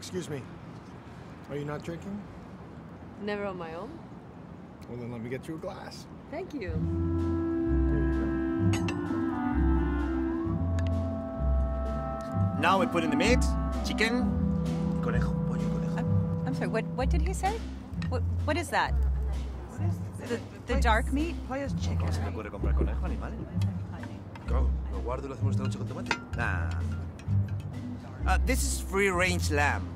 Excuse me. Are you not drinking? Never on my own. Well, then let me get you a glass. Thank you. Now we put in the meat, chicken, conejo, pollo, conejo. I'm, I'm sorry, what, what did he say? What, what is that? The, the dark meat? ¿Cómo se me ocurre comprar conejo animal? Claro, lo guardo y lo hacemos esta noche con tomate. Nah. Uh, this is free range lamb.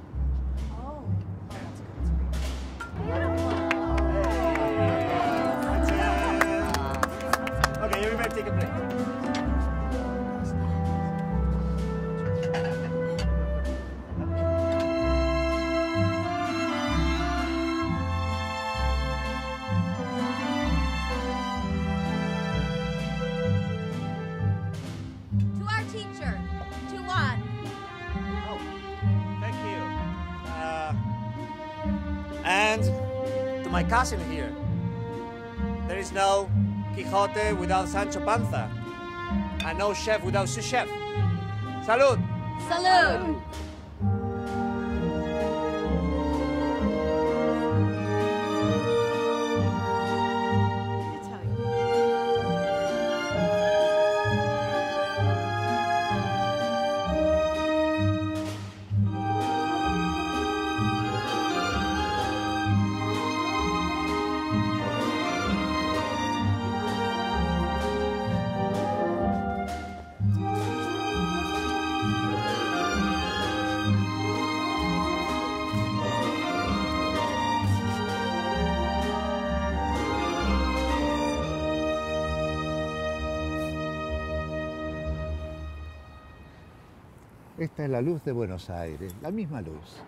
Okay, everybody take a break. And to my cousin here. There is no Quixote without Sancho Panza, and no chef without sous chef. Salud! Salud. Esta es la luz de Buenos Aires, la misma luz.